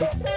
Yeah.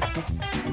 します。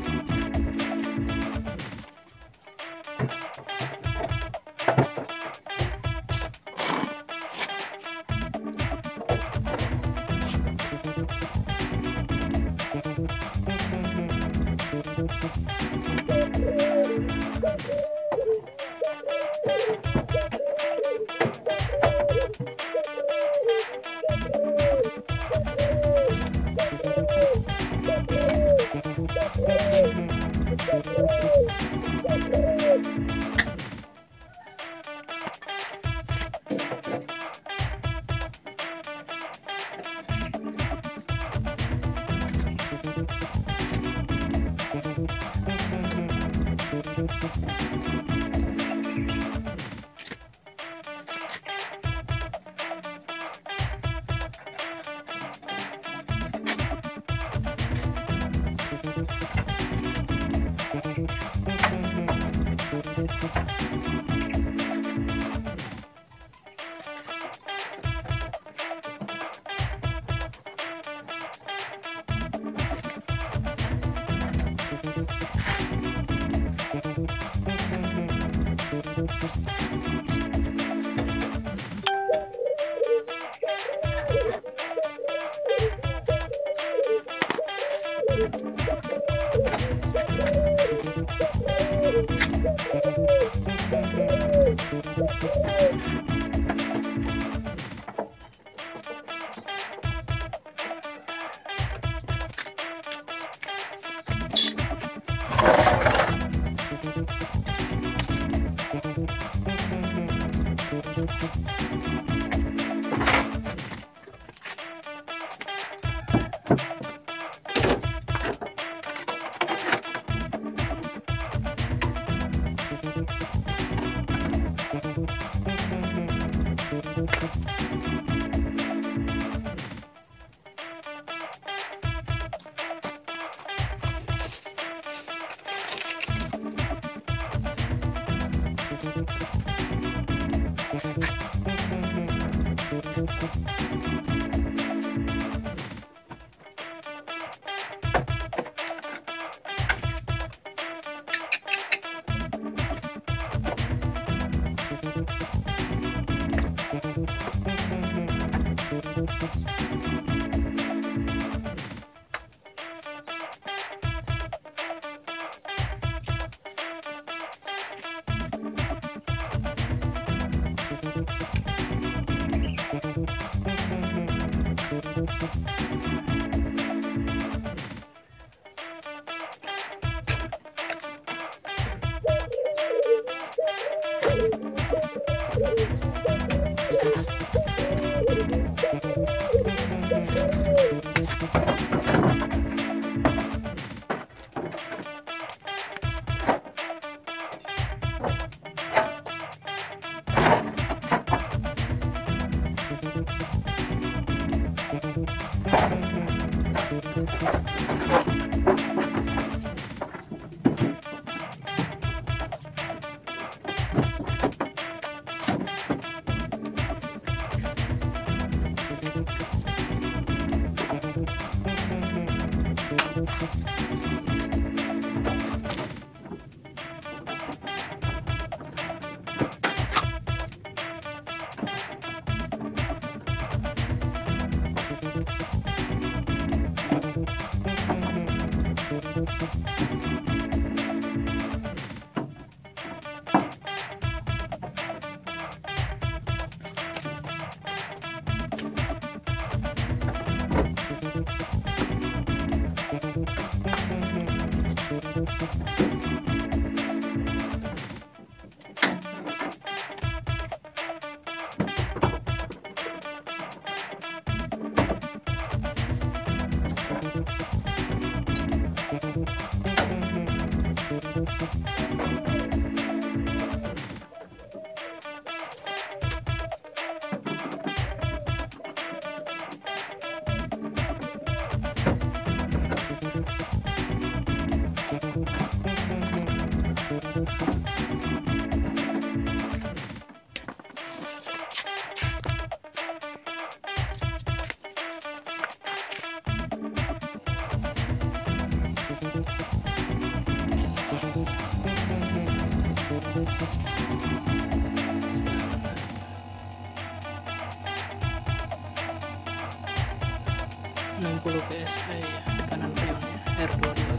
Puluh psi ya. Filmnya R22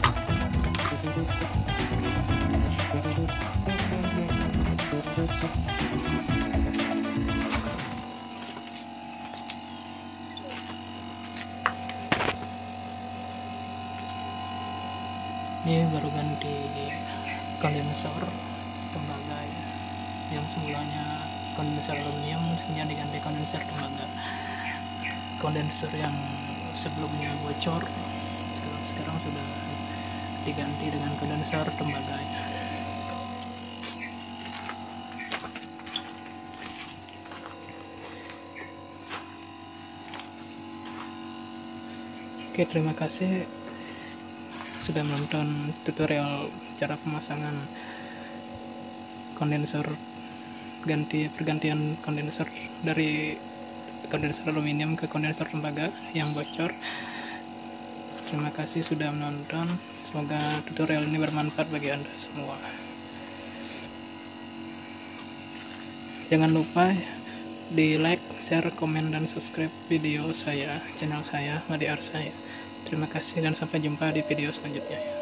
ini baru ganti kondensor tembaga ya. Yang semulanya kondensor aluminium sekarang diganti kondensor tembaga. Kondensor yang sebelumnya bocor sekarang, sekarang sudah diganti dengan kondensor tembaga. Oke, terima kasih sudah menonton tutorial cara pemasangan kondensor ganti pergantian kondensor dari kondensor aluminium ke kondensor tembaga yang bocor terima kasih sudah menonton semoga tutorial ini bermanfaat bagi anda semua jangan lupa di like, share, komen, dan subscribe video saya, channel saya, Madi Arsa ya. Terima kasih dan sampai jumpa di video selanjutnya.